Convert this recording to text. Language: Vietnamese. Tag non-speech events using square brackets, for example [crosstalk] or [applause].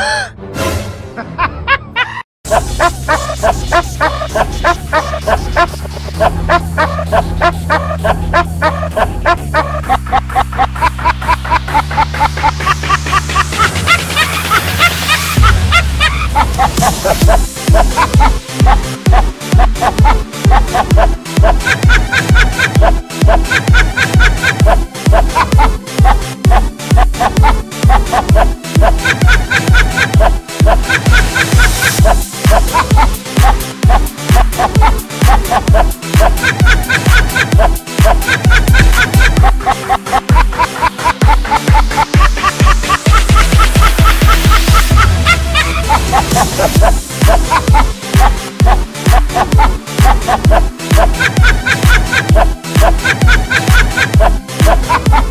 Oh! [gasps] [laughs] Ha ha ha!